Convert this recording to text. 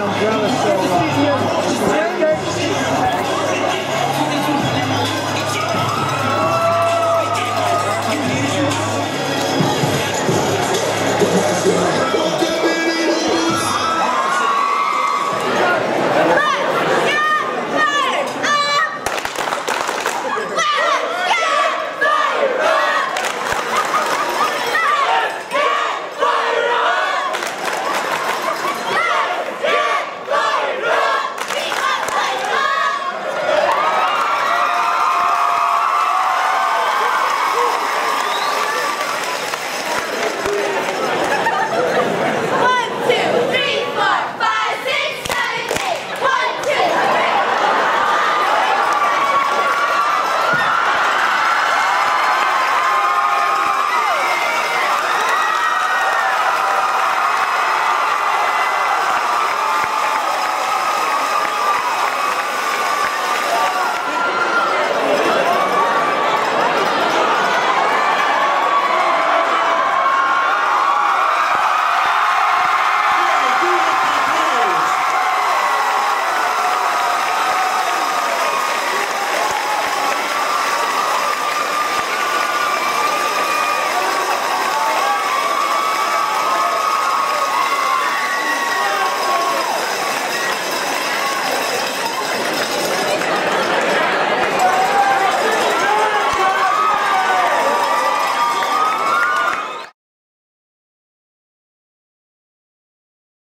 Umbrella so uh,